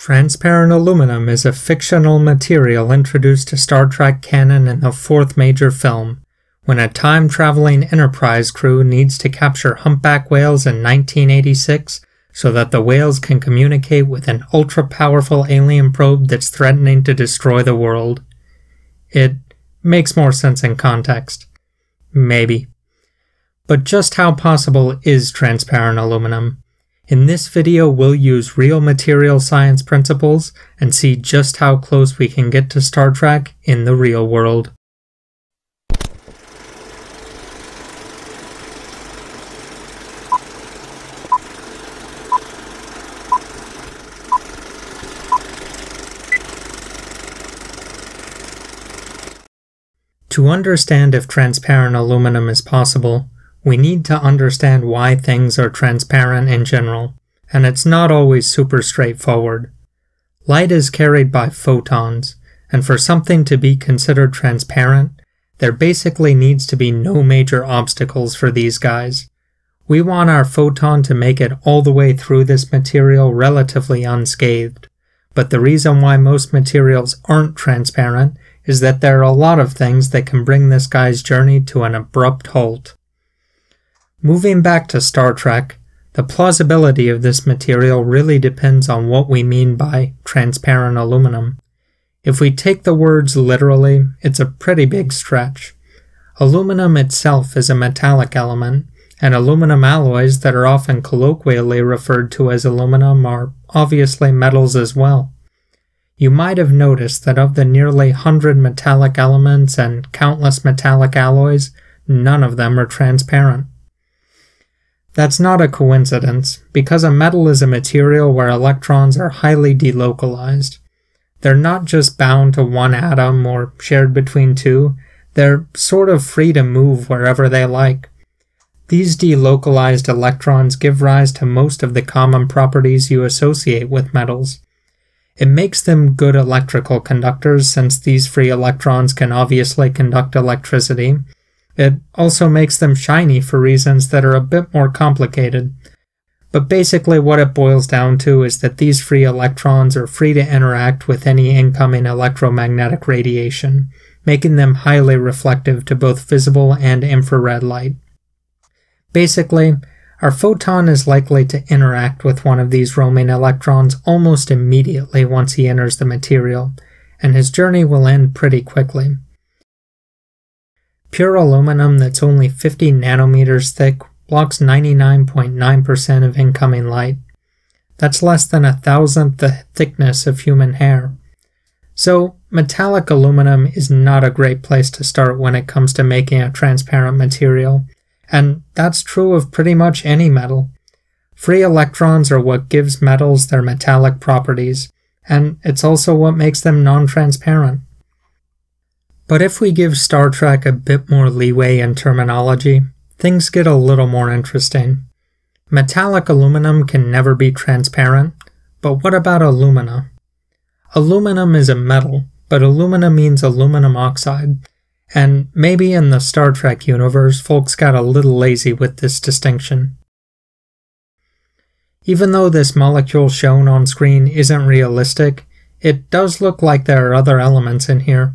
Transparent aluminum is a fictional material introduced to Star Trek canon in the fourth major film, when a time traveling Enterprise crew needs to capture humpback whales in 1986 so that the whales can communicate with an ultra powerful alien probe that's threatening to destroy the world. It makes more sense in context. Maybe. But just how possible is transparent aluminum? In this video, we'll use real material science principles and see just how close we can get to Star Trek in the real world. To understand if transparent aluminum is possible, we need to understand why things are transparent in general, and it's not always super straightforward. Light is carried by photons, and for something to be considered transparent, there basically needs to be no major obstacles for these guys. We want our photon to make it all the way through this material relatively unscathed. But the reason why most materials aren't transparent is that there are a lot of things that can bring this guy's journey to an abrupt halt. Moving back to Star Trek, the plausibility of this material really depends on what we mean by transparent aluminum. If we take the words literally, it's a pretty big stretch. Aluminum itself is a metallic element, and aluminum alloys that are often colloquially referred to as aluminum are obviously metals as well. You might have noticed that of the nearly 100 metallic elements and countless metallic alloys, none of them are transparent. That's not a coincidence, because a metal is a material where electrons are highly delocalized. They're not just bound to one atom or shared between two, they're sort of free to move wherever they like. These delocalized electrons give rise to most of the common properties you associate with metals. It makes them good electrical conductors since these free electrons can obviously conduct electricity, it also makes them shiny for reasons that are a bit more complicated. But basically, what it boils down to is that these free electrons are free to interact with any incoming electromagnetic radiation, making them highly reflective to both visible and infrared light. Basically, our photon is likely to interact with one of these roaming electrons almost immediately once he enters the material, and his journey will end pretty quickly. Pure aluminum that's only 50 nanometers thick blocks 99.9% of incoming light. That's less than a thousandth the thickness of human hair. So, metallic aluminum is not a great place to start when it comes to making a transparent material, and that's true of pretty much any metal. Free electrons are what gives metals their metallic properties, and it's also what makes them non transparent. But if we give Star Trek a bit more leeway in terminology, things get a little more interesting. Metallic aluminum can never be transparent, but what about alumina? Aluminum is a metal, but alumina means aluminum oxide, and maybe in the Star Trek universe, folks got a little lazy with this distinction. Even though this molecule shown on screen isn't realistic, it does look like there are other elements in here.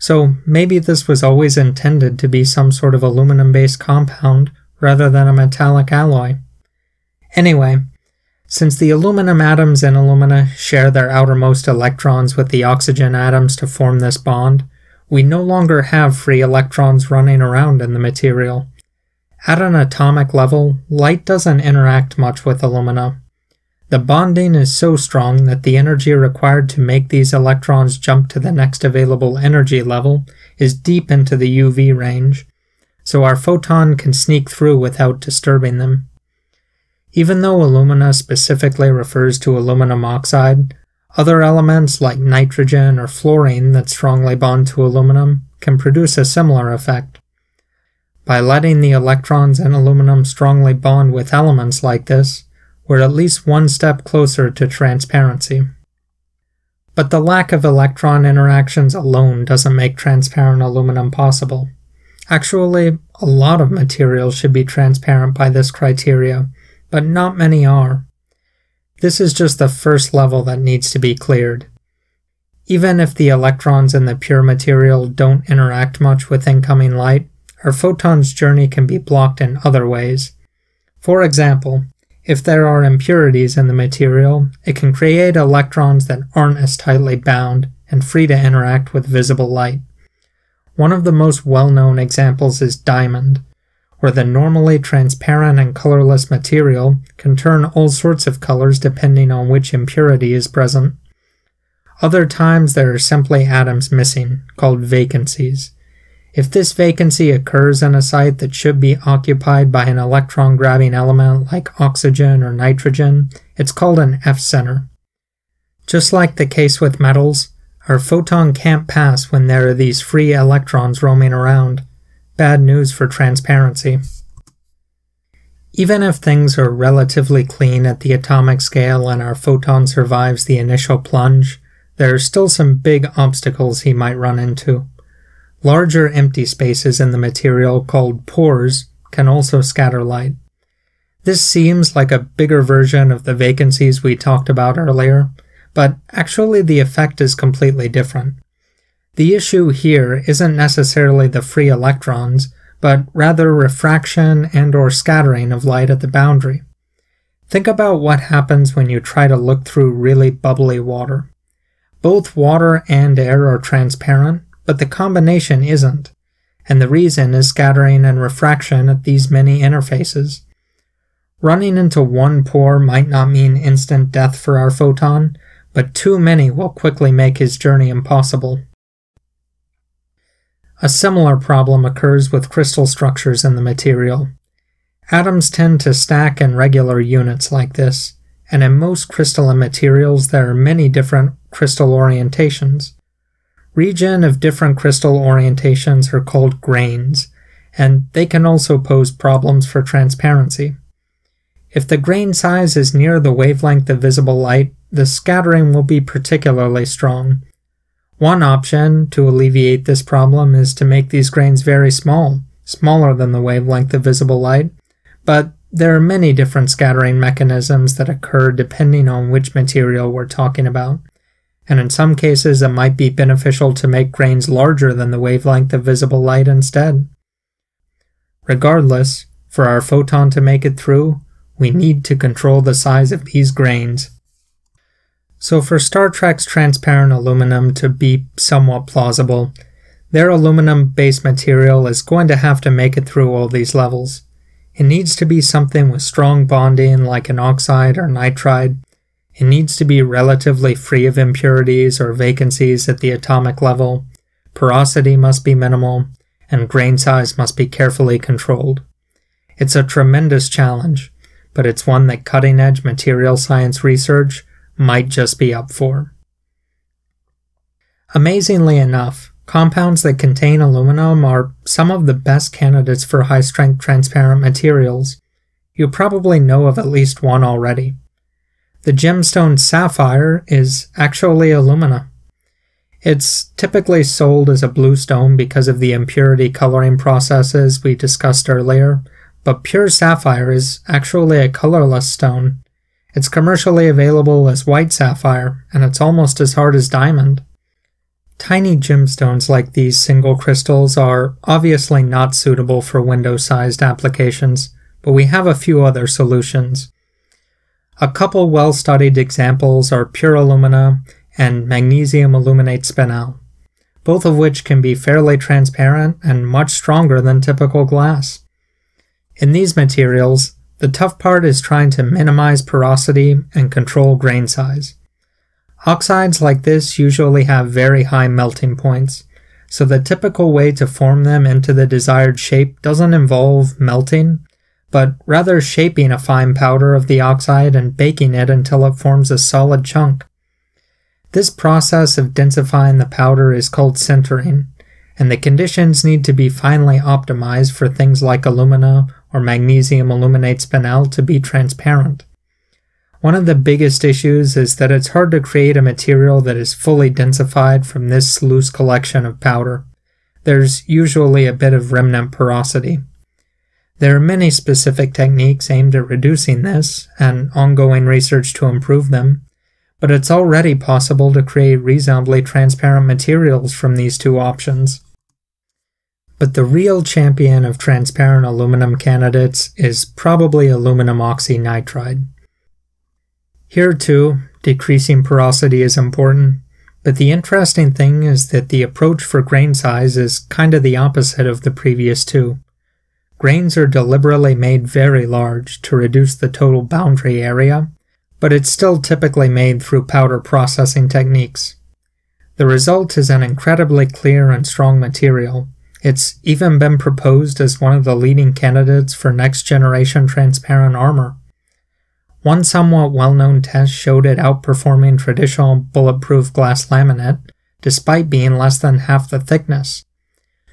So maybe this was always intended to be some sort of aluminum based compound rather than a metallic alloy. Anyway, since the aluminum atoms in alumina share their outermost electrons with the oxygen atoms to form this bond, we no longer have free electrons running around in the material. At an atomic level, light doesn't interact much with alumina, the bonding is so strong that the energy required to make these electrons jump to the next available energy level is deep into the UV range, so our photon can sneak through without disturbing them. Even though alumina specifically refers to aluminum oxide, other elements like nitrogen or fluorine that strongly bond to aluminum can produce a similar effect. By letting the electrons in aluminum strongly bond with elements like this, we're at least one step closer to transparency. But the lack of electron interactions alone doesn't make transparent aluminum possible. Actually, a lot of materials should be transparent by this criteria, but not many are. This is just the first level that needs to be cleared. Even if the electrons in the pure material don't interact much with incoming light, our photon's journey can be blocked in other ways. For example, if there are impurities in the material, it can create electrons that aren't as tightly bound and free to interact with visible light. One of the most well known examples is diamond, where the normally transparent and colorless material can turn all sorts of colors depending on which impurity is present. Other times there are simply atoms missing, called vacancies. If this vacancy occurs in a site that should be occupied by an electron grabbing element like oxygen or nitrogen, it's called an F center. Just like the case with metals, our photon can't pass when there are these free electrons roaming around. Bad news for transparency. Even if things are relatively clean at the atomic scale and our photon survives the initial plunge, there are still some big obstacles he might run into. Larger empty spaces in the material called pores can also scatter light. This seems like a bigger version of the vacancies we talked about earlier, but actually the effect is completely different. The issue here isn't necessarily the free electrons, but rather refraction and or scattering of light at the boundary. Think about what happens when you try to look through really bubbly water. Both water and air are transparent, but the combination isn't, and the reason is scattering and refraction at these many interfaces. Running into one pore might not mean instant death for our photon, but too many will quickly make his journey impossible. A similar problem occurs with crystal structures in the material. Atoms tend to stack in regular units like this, and in most crystalline materials there are many different crystal orientations. Region of different crystal orientations are called grains, and they can also pose problems for transparency. If the grain size is near the wavelength of visible light, the scattering will be particularly strong. One option to alleviate this problem is to make these grains very small, smaller than the wavelength of visible light, but there are many different scattering mechanisms that occur depending on which material we're talking about and in some cases it might be beneficial to make grains larger than the wavelength of visible light instead. Regardless, for our photon to make it through, we need to control the size of these grains. So for Star Trek's transparent aluminum to be somewhat plausible, their aluminum based material is going to have to make it through all these levels. It needs to be something with strong bonding like an oxide or nitride, it needs to be relatively free of impurities or vacancies at the atomic level, porosity must be minimal, and grain size must be carefully controlled. It's a tremendous challenge, but it's one that cutting edge material science research might just be up for. Amazingly enough, compounds that contain aluminum are some of the best candidates for high strength transparent materials. You probably know of at least one already. The gemstone sapphire is actually alumina. It's typically sold as a blue stone because of the impurity coloring processes we discussed earlier, but pure sapphire is actually a colorless stone. It's commercially available as white sapphire, and it's almost as hard as diamond. Tiny gemstones like these single crystals are obviously not suitable for window sized applications, but we have a few other solutions. A couple well studied examples are pure alumina and magnesium aluminate spinel, both of which can be fairly transparent and much stronger than typical glass. In these materials, the tough part is trying to minimize porosity and control grain size. Oxides like this usually have very high melting points, so the typical way to form them into the desired shape doesn't involve melting, but rather shaping a fine powder of the oxide and baking it until it forms a solid chunk. This process of densifying the powder is called sintering, and the conditions need to be finely optimized for things like alumina or magnesium aluminate spinel to be transparent. One of the biggest issues is that it's hard to create a material that is fully densified from this loose collection of powder. There's usually a bit of remnant porosity. There are many specific techniques aimed at reducing this, and ongoing research to improve them, but it's already possible to create reasonably transparent materials from these two options. But the real champion of transparent aluminum candidates is probably aluminum oxynitride. Here too, decreasing porosity is important, but the interesting thing is that the approach for grain size is kind of the opposite of the previous two. Grains are deliberately made very large to reduce the total boundary area, but it's still typically made through powder processing techniques. The result is an incredibly clear and strong material. It's even been proposed as one of the leading candidates for next generation transparent armor. One somewhat well known test showed it outperforming traditional bulletproof glass laminate, despite being less than half the thickness.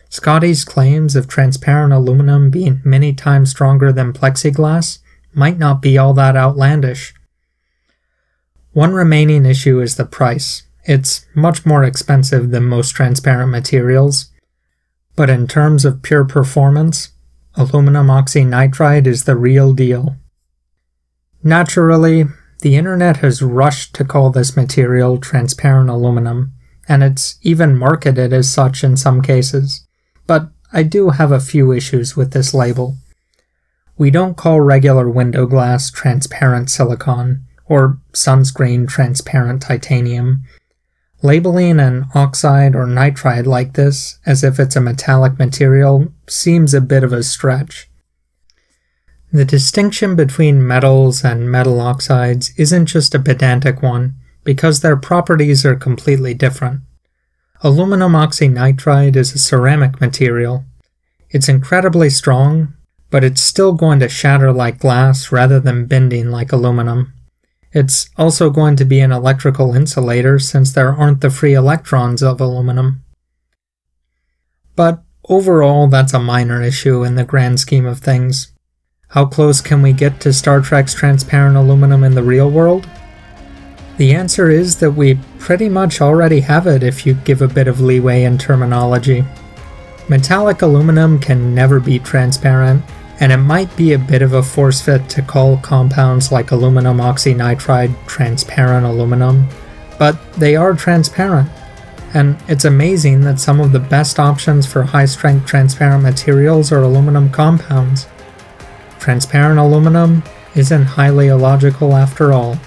Scotty's claims of transparent aluminum being many times stronger than plexiglass might not be all that outlandish. One remaining issue is the price. It's much more expensive than most transparent materials, but in terms of pure performance, aluminum oxynitride is the real deal. Naturally, the internet has rushed to call this material transparent aluminum, and it's even marketed as such in some cases but I do have a few issues with this label. We don't call regular window glass transparent silicon or sunscreen transparent titanium. Labeling an oxide or nitride like this as if it's a metallic material seems a bit of a stretch. The distinction between metals and metal oxides isn't just a pedantic one, because their properties are completely different. Aluminum oxynitride is a ceramic material. It's incredibly strong, but it's still going to shatter like glass rather than bending like aluminum. It's also going to be an electrical insulator since there aren't the free electrons of aluminum. But overall, that's a minor issue in the grand scheme of things. How close can we get to Star Trek's transparent aluminum in the real world? The answer is that we pretty much already have it if you give a bit of leeway in terminology. Metallic aluminum can never be transparent, and it might be a bit of a force fit to call compounds like aluminum oxynitride transparent aluminum, but they are transparent. And it's amazing that some of the best options for high strength transparent materials are aluminum compounds. Transparent aluminum isn't highly illogical after all.